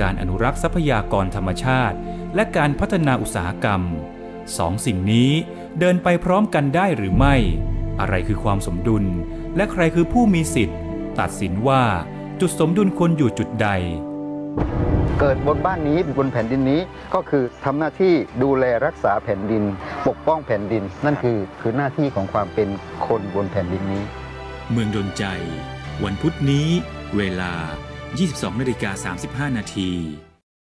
การอนุรักษ์ทรัพยากรธรรมชาติ และการพัฒนาอุตสาหกรรมสองสิ่งนี้เดินไปพร้อมกันได้หรือไม่ อะไรคือความสมดุล และใครคือผู้มีสิทธิ์ ตัดสินว่าจุดสมดุลควรอยู่จุดใด เกิดบนบ้านนี้บนแผ่นดินนี้ก็คือทำหน้าที่ดูแลรักษาแผ่นดิน ปกป้องแผ่นดิน นั่นคือคือหน้าที่ของความเป็นคนบนแผ่นดินนี้ เมืองดนใจ วันพุธนี้ เวลา 22นาฬิกา35นาที